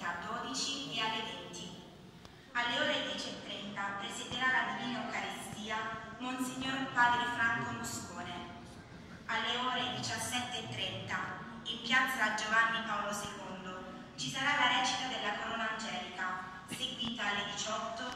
30, 12 e alle 20. Alle ore 10.30 presiderà la Divina Eucaristia Monsignor Padre Franco Moscone. Alle ore 17.30 in piazza Giovanni Paolo II ci sarà la recita della Corona Angelica, seguita alle 18.00.